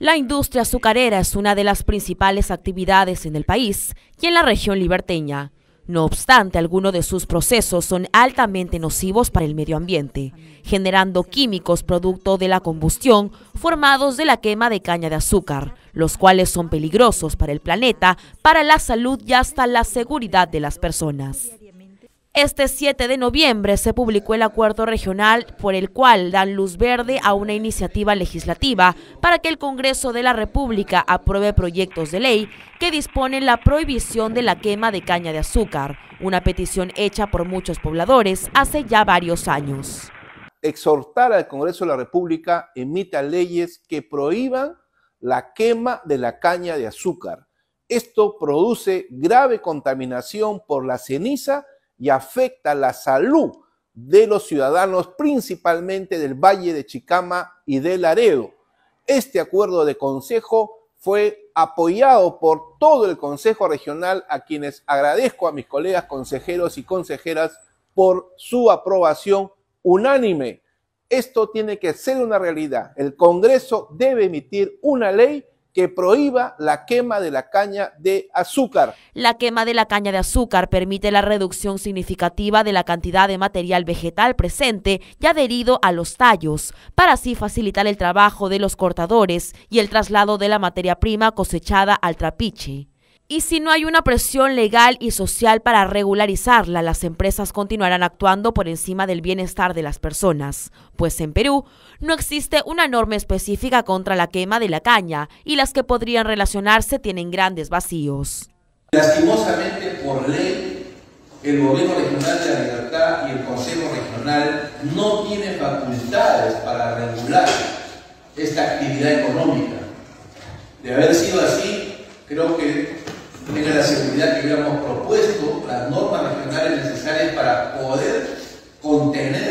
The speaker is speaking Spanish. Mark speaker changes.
Speaker 1: La industria azucarera es una de las principales actividades en el país y en la región liberteña. No obstante, algunos de sus procesos son altamente nocivos para el medio ambiente, generando químicos producto de la combustión formados de la quema de caña de azúcar, los cuales son peligrosos para el planeta, para la salud y hasta la seguridad de las personas. Este 7 de noviembre se publicó el acuerdo regional por el cual dan luz verde a una iniciativa legislativa para que el Congreso de la República apruebe proyectos de ley que disponen la prohibición de la quema de caña de azúcar, una petición hecha por muchos pobladores hace ya varios años.
Speaker 2: Exhortar al Congreso de la República emita leyes que prohíban la quema de la caña de azúcar. Esto produce grave contaminación por la ceniza y afecta la salud de los ciudadanos, principalmente del Valle de Chicama y del Laredo. Este acuerdo de consejo fue apoyado por todo el Consejo Regional, a quienes agradezco a mis colegas consejeros y consejeras por su aprobación unánime. Esto tiene que ser una realidad. El Congreso debe emitir una ley que prohíba la quema de la caña de azúcar.
Speaker 1: La quema de la caña de azúcar permite la reducción significativa de la cantidad de material vegetal presente y adherido a los tallos, para así facilitar el trabajo de los cortadores y el traslado de la materia prima cosechada al trapiche. Y si no hay una presión legal y social para regularizarla, las empresas continuarán actuando por encima del bienestar de las personas, pues en Perú no existe una norma específica contra la quema de la caña y las que podrían relacionarse tienen grandes vacíos.
Speaker 3: Lastimosamente, por ley, el Gobierno Regional de la Libertad y el Consejo Regional no tienen facultades para regular esta actividad económica. De haber sido así, creo que tenga la seguridad que hubiéramos propuesto las normas regionales necesarias para poder contener